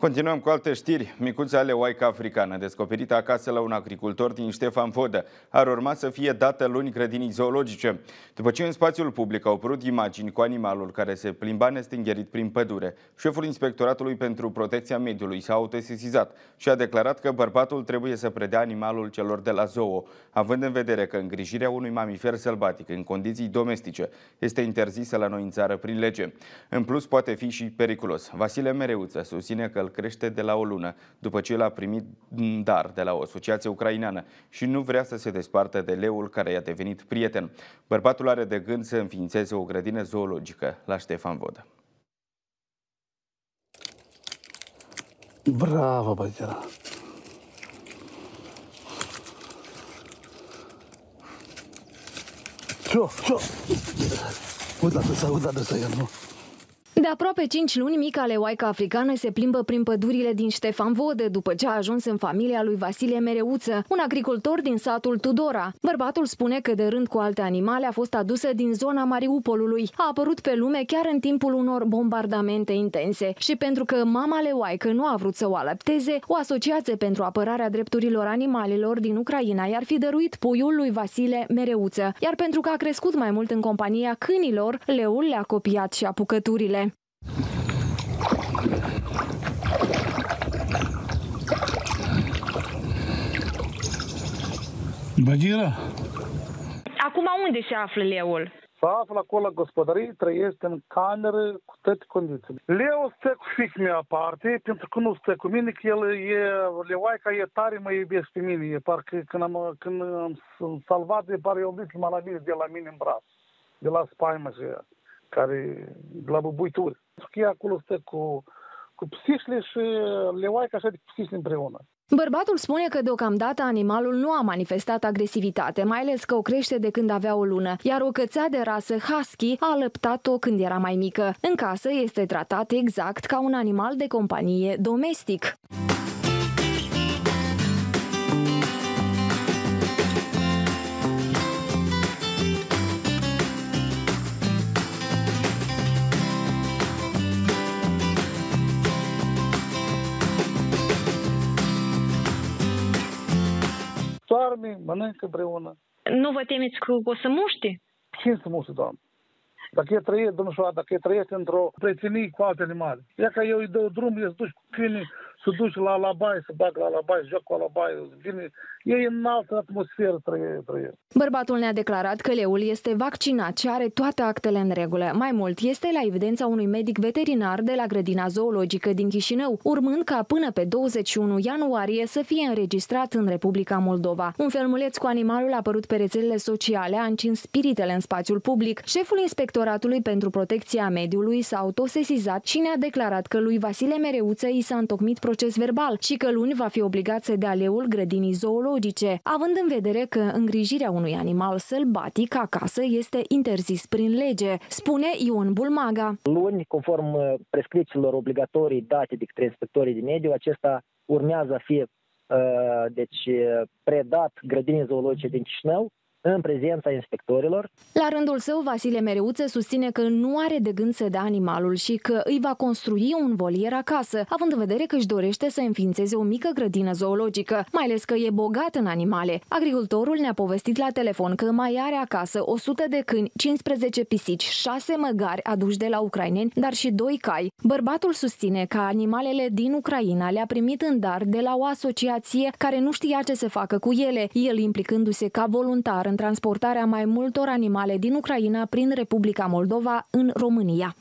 Continuăm cu alte știri. Micuța leoaică africană, descoperită acasă la un agricultor din Ștefan Vodă, ar urma să fie dată luni grădinii zoologice. După ce în spațiul public au apărut imagini cu animalul care se plimba nestingherit prin pădure, șeful Inspectoratului pentru Protecția Mediului s-a autosesizat și a declarat că bărbatul trebuie să predea animalul celor de la zoo, având în vedere că îngrijirea unui mamifer sălbatic în condiții domestice este interzisă la noi în țară prin lege. În plus, poate fi și periculos. Vasile Mereuță susține că îl crește de la o lună, după ce l-a primit dar de la o asociație ucraineană și nu vrea să se despartă de leul care i-a devenit prieten. Bărbatul are de gând să înființeze o grădină zoologică la Ștefan Vodă. Bravo, băiera! Ce? Ce? Uitați-să, uitați-să, nu? De aproape 5 luni, mica leoaică africană se plimbă prin pădurile din Ștefan Vode după ce a ajuns în familia lui Vasile Mereuță, un agricultor din satul Tudora. Bărbatul spune că de rând cu alte animale a fost adusă din zona Mariupolului. A apărut pe lume chiar în timpul unor bombardamente intense și pentru că mama leoaică nu a vrut să o alăpteze, o asociație pentru apărarea drepturilor animalelor din Ucraina i-ar fi dăruit puiul lui Vasile Mereuță, iar pentru că a crescut mai mult în compania câinilor, leul le-a copiat și apucăturile. Bagira? Acum unde se află leul? Se află acolo la gospodărie, trăiește în cameră cu toate condițiile. Leu stă cu fic mea aparte, pentru că nu stă cu mine, că el e, leoaica e tare, mă iubesc pe mine. E parcă când am, când am salvat, de pare eu văzut la mine, de la mine în braț, de la spaima și care, de la bubuituri. Că ea acolo stă cu, cu psișle și leoaica așa de psișle împreună. Bărbatul spune că deocamdată animalul nu a manifestat agresivitate, mai ales că o crește de când avea o lună, iar o cățea de rasă husky a alăptat-o când era mai mică. În casă este tratat exact ca un animal de companie domestic. Doarme, mănâncă împreună. Nu vă temeți că o să muște? Cine să muște, doamne? Dacă e trăiește, domnul dacă e trăiește într-o prietenie cu alte animale. Ia că eu îi dau drum, îi duci cu câinii, să duci la la baie, să bag la la baie, joc cu la baie, vine. Ei în altă atmosferă trăiesc. Bărbatul ne-a declarat că leul este vaccinat și are toate actele în regulă. Mai mult, este la evidența unui medic veterinar de la grădina zoologică din Chișinău, urmând ca până pe 21 ianuarie să fie înregistrat în Republica Moldova. Un filmuleț cu animalul a apărut pe rețelele sociale, a încins spiritele în spațiul public. Șeful Inspectoratului pentru Protecția Mediului s-a autosesizat și ne-a declarat că lui Vasile Mereuță i s-a întocmit proces verbal și că luni va fi obligat să dea leul grădinii zoologice, având în vedere că îngrijirea unui animal sălbatic acasă este interzis prin lege, spune Ion Bulmaga. Luni, conform uh, prescripțiilor obligatorii date de către inspectorii de mediu, acesta urmează a fi uh, deci, uh, predat grădinii zoologice din Chișinău, în prezența inspectorilor. La rândul său, Vasile Mereuță susține că nu are de gând să dea animalul și că îi va construi un volier acasă, având în vedere că își dorește să înființeze o mică grădină zoologică, mai ales că e bogat în animale. Agricultorul ne-a povestit la telefon că mai are acasă 100 de câini, 15 pisici, 6 măgari aduși de la ucraineni, dar și doi cai. Bărbatul susține că animalele din Ucraina le-a primit în dar de la o asociație care nu știa ce să facă cu ele, el implicându-se ca voluntar în transportarea mai multor animale din Ucraina prin Republica Moldova în România.